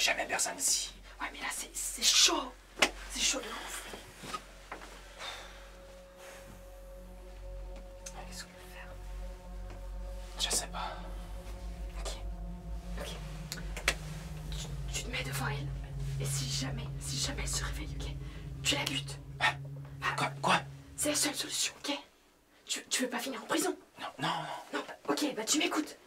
a jamais personne ici. Ouais, mais là, c'est c'est chaud. C'est chaud de ouf. Ah, Qu'est-ce qu'on peut faire? Je sais pas. Ok. Ok. Tu, tu te mets devant elle. Et si jamais, si jamais elle se réveille, ok? Tu la butes. Hein? Quoi Quoi? C'est la seule solution, ok? Tu, tu veux pas finir en prison? Non, non, non. Non, ok, bah tu m'écoutes.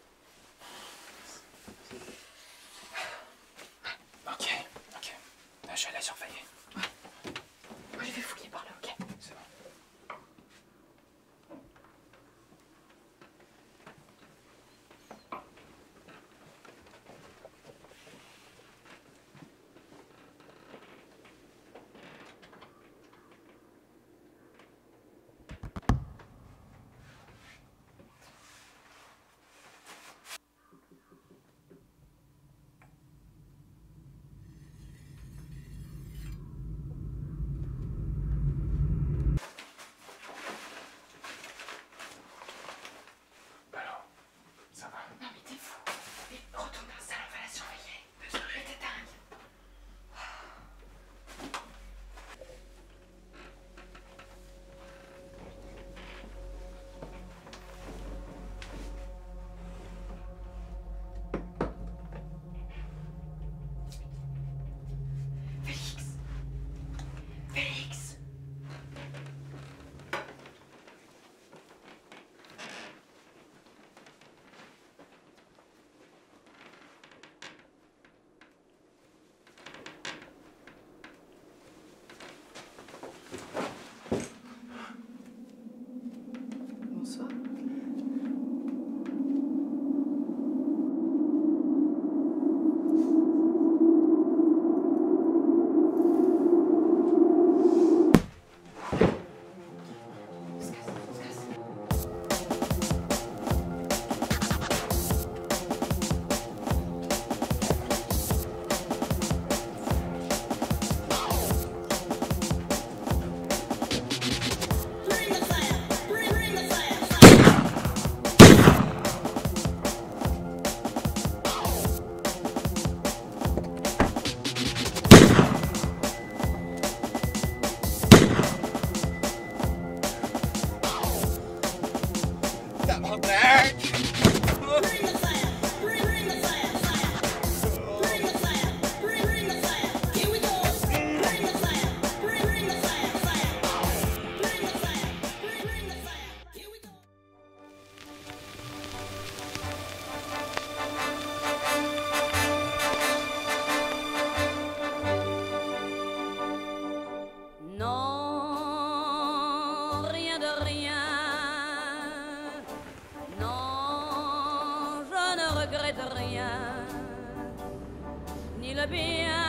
Ni le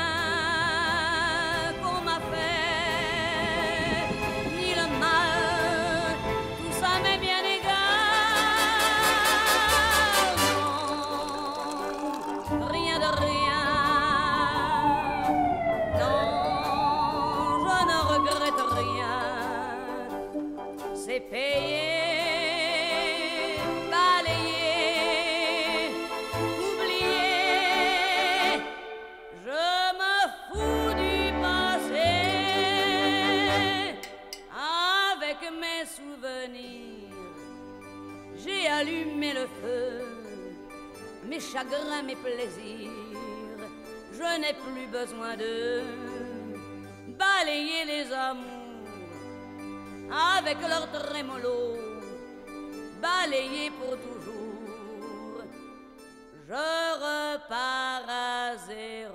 rallumer le feu, mes chagrins, mes plaisirs. Je n'ai plus besoin de balayer les amours avec leur trémolo, balayer pour toujours. Je repars à zéro.